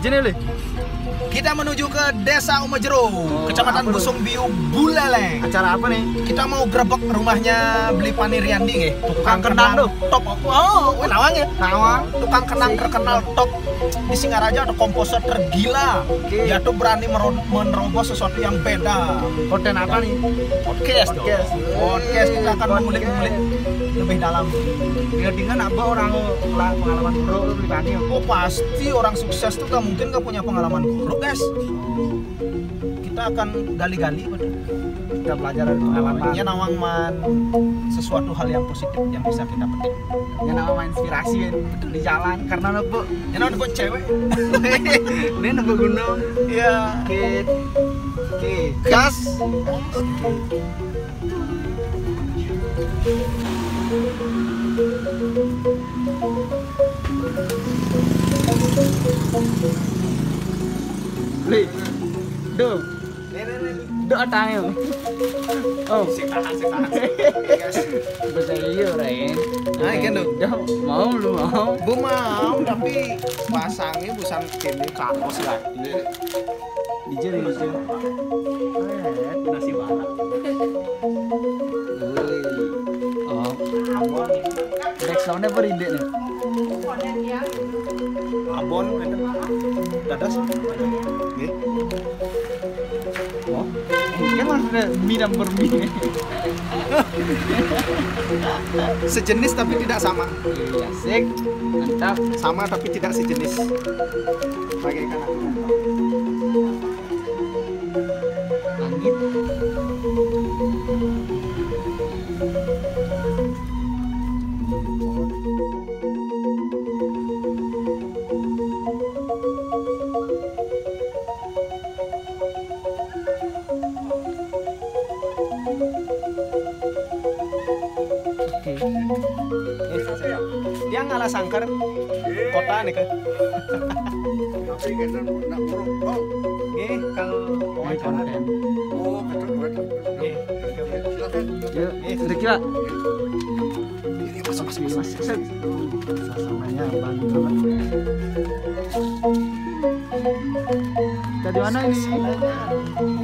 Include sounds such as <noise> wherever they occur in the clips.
ഇജ്ജനെ Kita menuju ke Desa Umajero, Kecamatan apa tuh? Busung Biu, Buleleng. Acara apa nih? Kita mau grebek rumahnya beli Pani Riandi nggih. Tukang kendang tuh. top. Oh, wih, nawang ya. Nawang. Tukang kendang terkenal top di Singaraja ada komposer tergila. Oke. Dia tuh berani menerobos sesuatu yang beda. Konten apa nih? Podcast, dong. Podcast. Podcast kita akan Podcast. mengulik-ngulik lebih dalam. Ya dengan apa orang pengalaman buruk lu beli pani. Oh pasti orang sukses tuh gak mungkin gak punya pengalaman buruk guys. Kita akan gali-gali. Kita belajar dari pengalaman. Ya nawang man sesuatu hal yang positif yang bisa kita petik. Ya nama inspirasi di jalan karena nebu. Ya nawang buat cewek. <laughs> Ini nebu gunung. Iya. Kit. Oke. Gas. Li. Do. Do atang yo. Oh. <laughs> Bahasa iya, Ren. Nah, ikan. Ya, mau lu mau. Bu mau tapi pasangnya busan kene kaos lah. DJ nih, DJ. Nasi barat. Oh. Backsoundnya berinde nih. Abon dadas. Nggih. Oh. Kan maksudnya mie dan bermie. <laughs> Sejenis tapi tidak sama. Iya, sik. Mantap. Sama tapi tidak sejenis. Bagaikan aku. Sangkar kota nih kan. Tapi kita nak buruk. Oh, Nggih, kalau wawancara. oh betul betul. Nggih. Silakan. Yuk, sedikit. Ini masuk masuk. Banget banget. Kita di mana ini?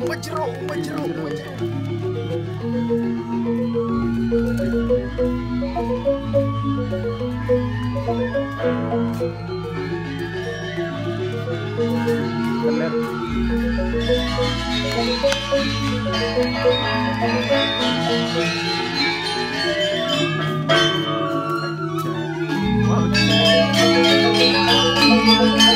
Umajero, umajero, umajero. Bener. Wow.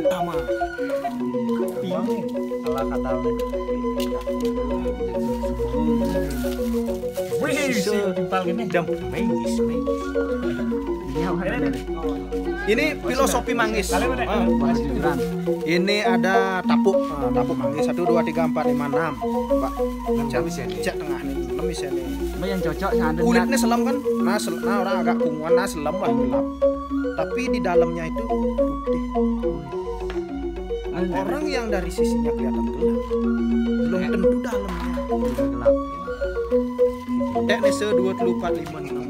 utama. Kopi. Salah kata Wih, timpal gini. Jam manggis. Ini? Ini filosofi manggis. Ah. Ini ada tapuk, nah, tapuk manggis satu dua tiga empat lima enam, pak. Cak tengah nih, enam bisa nih. Apa yang cocok Kulitnya selam kan, nah, sel nah orang agak kunguan, nah selam lah gelap. Tapi di dalamnya itu putih. Orang yang dari sisinya kelihatan gelap, belum tentu dalamnya. gelap. Dek nih se dua puluh empat lima enam.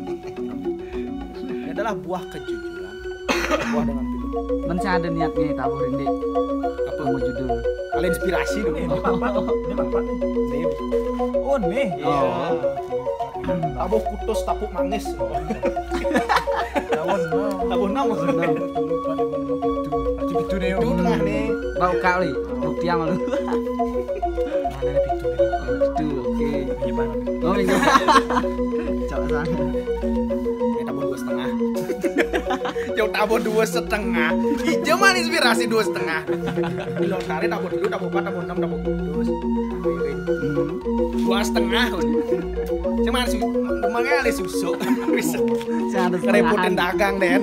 Ini adalah buah kejujuran, buah dengan pilu. Men ada niat nih tahu Rindi. Apa Mau judul. Kalian inspirasi dong. Ini Ini papat. Ini Oh nih. Iya. Oh. tabuh kutus tapuk. Tabuh enam maksudnya. Lupa di mana itu. Aji bidu nih. Itu tengah nih. Bau kali. Bukti yang lu. Mana ada nih. Itu oke. Penyebar. Oh ini. Coba sana. Ya tabuh dua setengah. Jauh tabuh dua setengah. Hijau mah inspirasi dua setengah. Bilang tari tabuh dulu, tabuh empat, tabuh enam, tabuh kudus. Dua setengah. Cuman sih, emangnya ada susu. Bisa Saya ada ngerepotin dagang deh.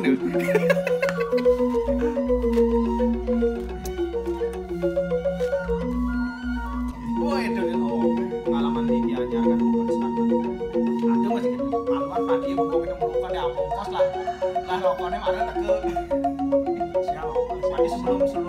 Pagi mau minum luka di lah. Lah mana tak ke siapa? Sebelum sebelum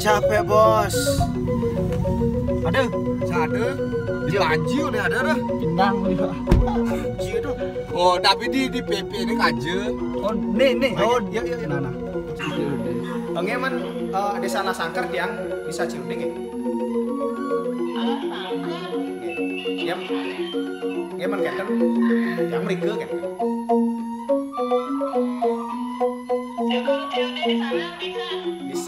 Capek bos. Ada, ada. Di lanji udah ada dah. Pindang juga. Ji itu. Oh, tapi di di PP ini kaje. Oh, nih nih. Oh, iya iya iya. Nah, nah. Oke, man, eh, ada salah sangkar yang bisa ciuding ya. Ya, ya man keten, yang mereka kan.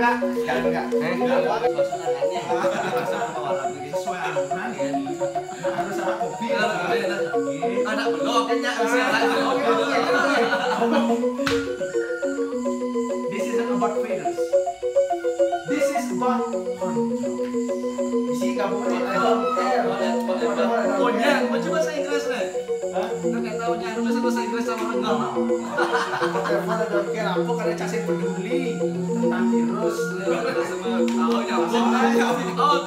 Anak belum kayaknya This isn't about failures. This is about control. Isi kamu ini I don't care. Pokoknya, baca bahasa Inggris nih. Nggak tahunya nulis bahasa Inggris sama renggam. Telepon I don't care. Aku karena casih peduli tentang virus. Oh, nyambung. Out.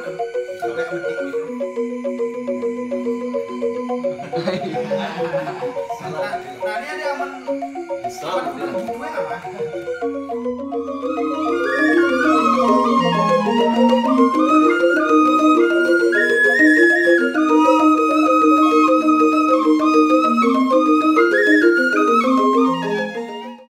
Metik gitu. Nah, ada aman. Gue apa?